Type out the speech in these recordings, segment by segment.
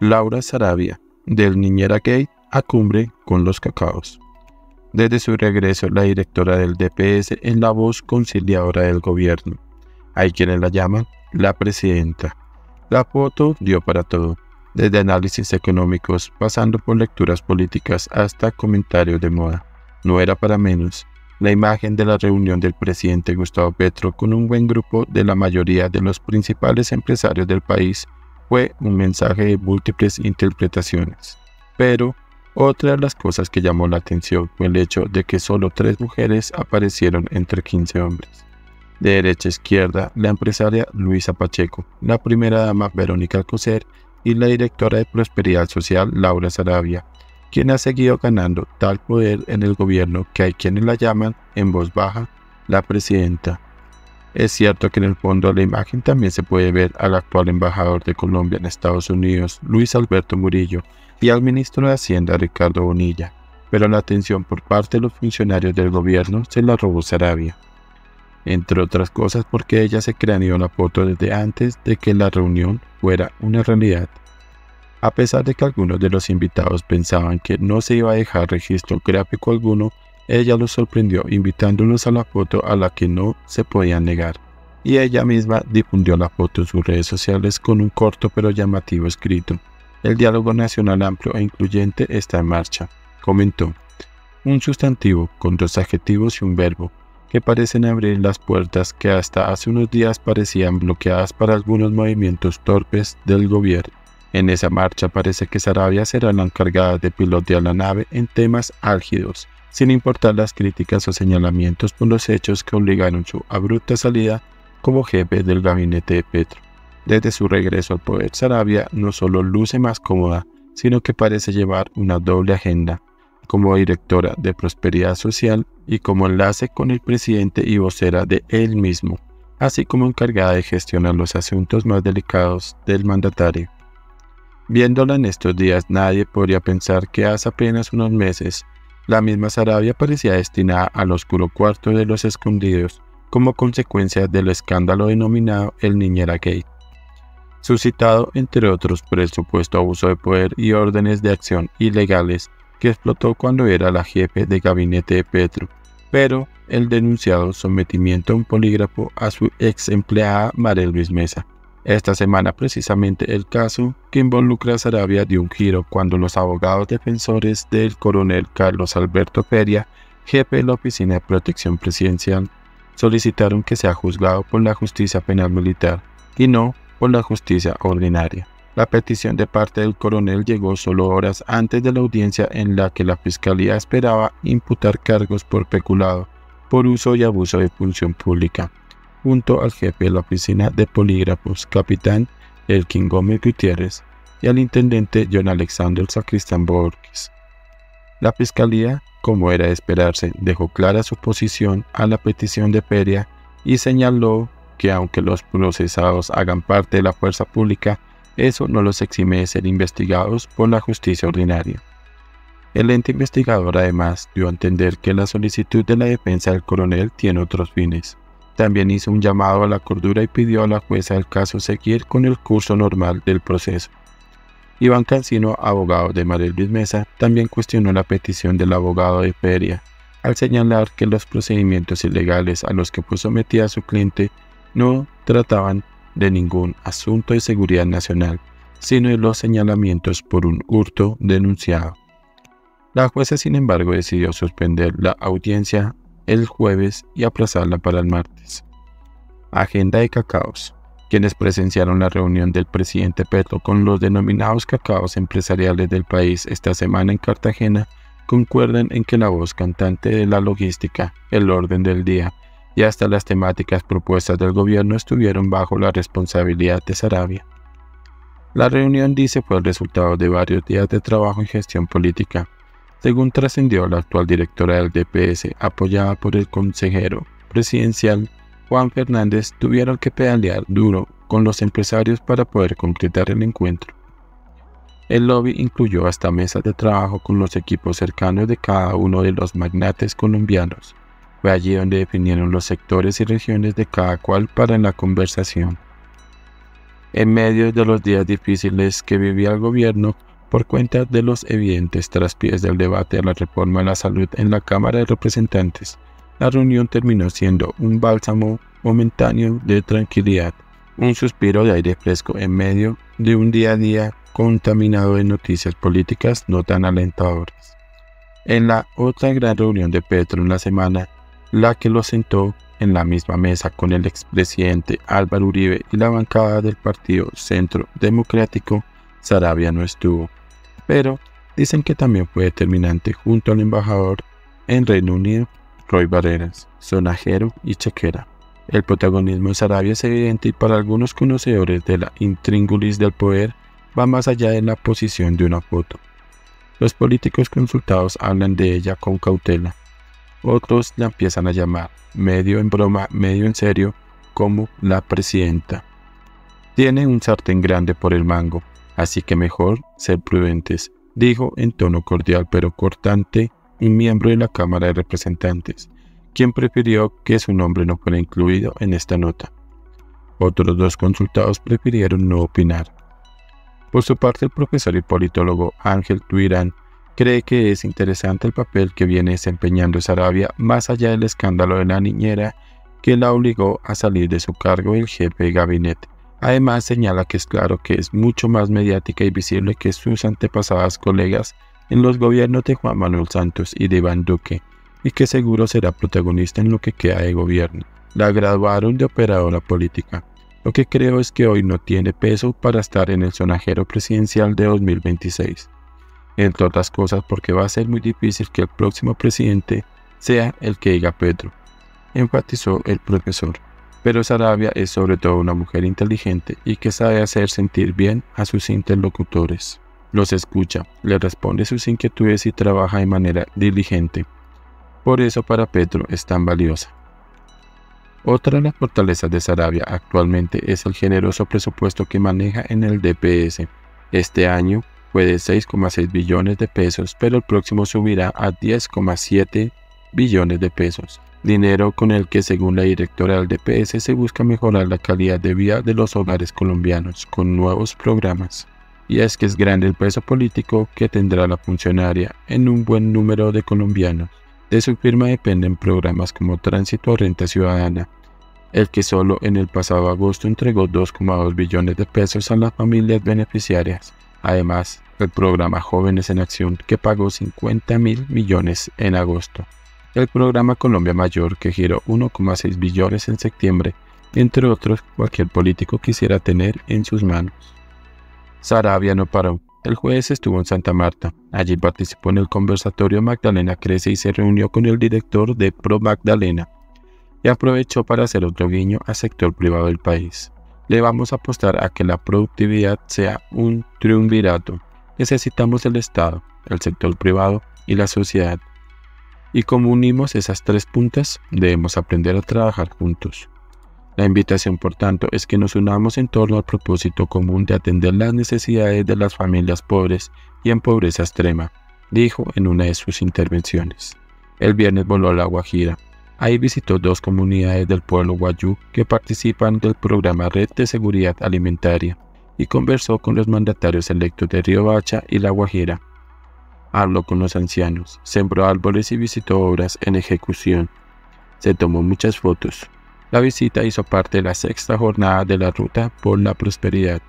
Laura Sarabia, del Niñera Gate a Cumbre con los Cacaos. Desde su regreso, la directora del DPS es la voz conciliadora del gobierno. Hay quienes la llaman la presidenta. La foto dio para todo, desde análisis económicos, pasando por lecturas políticas hasta comentarios de moda. No era para menos. La imagen de la reunión del presidente Gustavo Petro con un buen grupo de la mayoría de los principales empresarios del país fue un mensaje de múltiples interpretaciones. Pero otra de las cosas que llamó la atención fue el hecho de que solo tres mujeres aparecieron entre 15 hombres. De derecha a izquierda, la empresaria Luisa Pacheco, la primera dama Verónica Alcocer y la directora de Prosperidad Social Laura Sarabia, quien ha seguido ganando tal poder en el gobierno que hay quienes la llaman, en voz baja, la presidenta. Es cierto que en el fondo de la imagen también se puede ver al actual embajador de Colombia en Estados Unidos, Luis Alberto Murillo, y al ministro de Hacienda, Ricardo Bonilla, pero la atención por parte de los funcionarios del gobierno se la robó Sarabia. Entre otras cosas porque ella se craneó la foto desde antes de que la reunión fuera una realidad. A pesar de que algunos de los invitados pensaban que no se iba a dejar registro gráfico alguno, ella los sorprendió invitándolos a la foto a la que no se podían negar. Y ella misma difundió la foto en sus redes sociales con un corto pero llamativo escrito. El diálogo nacional amplio e incluyente está en marcha, comentó. Un sustantivo con dos adjetivos y un verbo, que parecen abrir las puertas que hasta hace unos días parecían bloqueadas para algunos movimientos torpes del gobierno. En esa marcha parece que Sarabia será la encargada de pilotear la nave en temas álgidos, sin importar las críticas o señalamientos por los hechos que obligaron su abrupta salida como jefe del gabinete de Petro. Desde su regreso al poder, Sarabia no solo luce más cómoda, sino que parece llevar una doble agenda, como directora de Prosperidad Social y como enlace con el presidente y vocera de él mismo, así como encargada de gestionar los asuntos más delicados del mandatario. Viéndola en estos días, nadie podría pensar que hace apenas unos meses la misma Sarabia parecía destinada al oscuro cuarto de los escondidos como consecuencia del escándalo denominado el Niñera Gate, suscitado entre otros por el supuesto abuso de poder y órdenes de acción ilegales que explotó cuando era la jefe de gabinete de Petro, pero el denunciado sometimiento a un polígrafo a su ex empleada María Luis Mesa. Esta semana precisamente el caso que involucra a Sarabia dio un giro cuando los abogados defensores del coronel Carlos Alberto Feria, jefe de la Oficina de Protección Presidencial, solicitaron que sea juzgado por la justicia penal militar y no por la justicia ordinaria. La petición de parte del coronel llegó solo horas antes de la audiencia en la que la fiscalía esperaba imputar cargos por peculado, por uso y abuso de función pública junto al jefe de la oficina de polígrafos, capitán Elkin Gómez Gutiérrez, y al intendente John Alexander Sacristán Borges. La fiscalía, como era de esperarse, dejó clara su posición a la petición de Feria y señaló que aunque los procesados hagan parte de la fuerza pública, eso no los exime de ser investigados por la justicia ordinaria. El ente investigador además dio a entender que la solicitud de la defensa del coronel tiene otros fines. También hizo un llamado a la cordura y pidió a la jueza del caso seguir con el curso normal del proceso. Iván Cancino, abogado de María Luis Mesa, también cuestionó la petición del abogado de Feria, al señalar que los procedimientos ilegales a los que fue sometida su cliente no trataban de ningún asunto de seguridad nacional, sino de los señalamientos por un hurto denunciado. La jueza, sin embargo, decidió suspender la audiencia el jueves y aplazarla para el martes. Agenda de cacaos. Quienes presenciaron la reunión del presidente Petro con los denominados cacaos empresariales del país esta semana en Cartagena concuerdan en que la voz cantante de la logística, el orden del día y hasta las temáticas propuestas del gobierno estuvieron bajo la responsabilidad de Sarabia. La reunión, dice, fue el resultado de varios días de trabajo y gestión política, según trascendió la actual directora del DPS, apoyada por el consejero presidencial Juan Fernández, tuvieron que pedalear duro con los empresarios para poder concretar el encuentro. El lobby incluyó hasta mesas de trabajo con los equipos cercanos de cada uno de los magnates colombianos. Fue allí donde definieron los sectores y regiones de cada cual para la conversación. En medio de los días difíciles que vivía el gobierno, por cuenta de los evidentes traspiés del debate a la reforma de la salud en la Cámara de Representantes, la reunión terminó siendo un bálsamo momentáneo de tranquilidad, un suspiro de aire fresco en medio de un día a día contaminado de noticias políticas no tan alentadoras. En la otra gran reunión de Petro en la semana, la que lo sentó en la misma mesa con el expresidente Álvaro Uribe y la bancada del Partido Centro Democrático, Sarabia no estuvo. Pero dicen que también fue determinante junto al embajador en Reino Unido, Roy Barreras, Sonajero y Chequera. El protagonismo de Sarabia es evidente y para algunos conocedores de la intríngulis del poder va más allá de la posición de una foto. Los políticos consultados hablan de ella con cautela. Otros la empiezan a llamar, medio en broma, medio en serio, como la presidenta. Tiene un sartén grande por el mango, así que mejor ser prudentes, dijo en tono cordial pero cortante un miembro de la Cámara de Representantes, quien prefirió que su nombre no fuera incluido en esta nota. Otros dos consultados prefirieron no opinar. Por su parte, el profesor y politólogo Ángel Tuirán cree que es interesante el papel que viene desempeñando Sarabia más allá del escándalo de la niñera que la obligó a salir de su cargo el jefe de gabinete. Además señala que es claro que es mucho más mediática y visible que sus antepasadas colegas en los gobiernos de Juan Manuel Santos y de Iván Duque, y que seguro será protagonista en lo que queda de gobierno. La graduaron de operadora política. Lo que creo es que hoy no tiene peso para estar en el sonajero presidencial de 2026. Entre otras cosas porque va a ser muy difícil que el próximo presidente sea el que diga Pedro, enfatizó el profesor. Pero Sarabia es sobre todo una mujer inteligente y que sabe hacer sentir bien a sus interlocutores. Los escucha, le responde sus inquietudes y trabaja de manera diligente. Por eso para Pedro es tan valiosa. Otra de las fortalezas de Sarabia actualmente es el generoso presupuesto que maneja en el DPS. Este año fue de 6,6 billones de pesos, pero el próximo subirá a 10,7 billones de pesos, dinero con el que según la directora del DPS se busca mejorar la calidad de vida de los hogares colombianos con nuevos programas. Y es que es grande el peso político que tendrá la funcionaria en un buen número de colombianos. De su firma dependen programas como Tránsito a Renta Ciudadana, el que solo en el pasado agosto entregó 2,2 billones de pesos a las familias beneficiarias. Además, el programa Jóvenes en Acción, que pagó 50 mil millones en agosto. El programa Colombia Mayor, que giró 1,6 billones en septiembre, entre otros, cualquier político quisiera tener en sus manos. Sarabia no paró. El jueves estuvo en Santa Marta. Allí participó en el conversatorio Magdalena Crece y se reunió con el director de Pro Magdalena y aprovechó para hacer otro guiño al sector privado del país. Le vamos a apostar a que la productividad sea un triunvirato. Necesitamos el Estado, el sector privado y la sociedad. Y como unimos esas tres puntas, debemos aprender a trabajar juntos. La invitación, por tanto, es que nos unamos en torno al propósito común de atender las necesidades de las familias pobres y en pobreza extrema, dijo en una de sus intervenciones. El viernes voló a La Guajira. Ahí visitó dos comunidades del pueblo guayú que participan del programa Red de Seguridad Alimentaria y conversó con los mandatarios electos de Río Bacha y La Guajira. Habló con los ancianos, sembró árboles y visitó obras en ejecución. Se tomó muchas fotos, la visita hizo parte de la sexta jornada de la Ruta por la Prosperidad,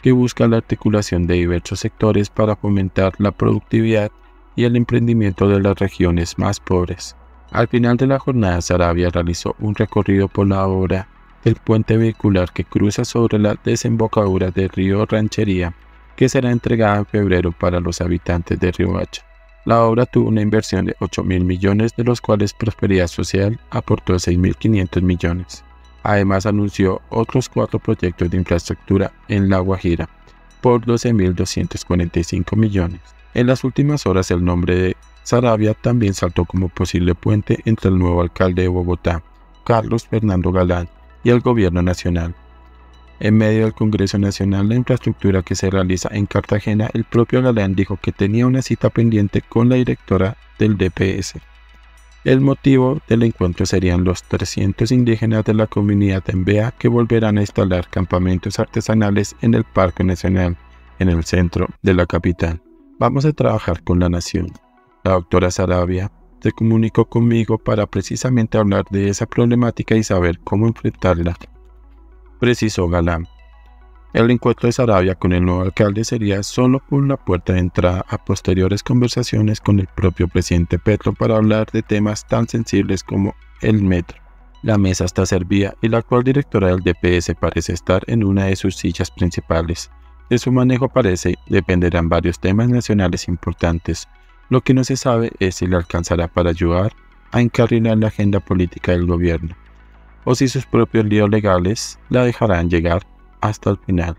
que busca la articulación de diversos sectores para fomentar la productividad y el emprendimiento de las regiones más pobres. Al final de la jornada, Sarabia realizó un recorrido por la obra del puente vehicular que cruza sobre la desembocadura del río Ranchería, que será entregada en febrero para los habitantes de Río Hacha. La obra tuvo una inversión de 8 mil millones, de los cuales Prosperidad Social aportó 6.500 millones. Además anunció otros cuatro proyectos de infraestructura en La Guajira por 12.245 millones. En las últimas horas el nombre de Sarabia también saltó como posible puente entre el nuevo alcalde de Bogotá, Carlos Fernando Galán, y el gobierno nacional, en medio del Congreso Nacional la Infraestructura que se realiza en Cartagena, el propio Galán dijo que tenía una cita pendiente con la directora del DPS. El motivo del encuentro serían los 300 indígenas de la comunidad en Bea que volverán a instalar campamentos artesanales en el Parque Nacional, en el centro de la capital. Vamos a trabajar con la nación. La doctora Sarabia se comunicó conmigo para precisamente hablar de esa problemática y saber cómo enfrentarla, precisó Galán. El encuentro de Sarabia con el nuevo alcalde sería solo la puerta de entrada a posteriores conversaciones con el propio presidente Petro para hablar de temas tan sensibles como el metro. La mesa está servida y la actual directora del DPS parece estar en una de sus sillas principales. De su manejo parece dependerán varios temas nacionales importantes. Lo que no se sabe es si le alcanzará para ayudar a encarrilar la agenda política del gobierno, o si sus propios líos legales la dejarán llegar hasta el final.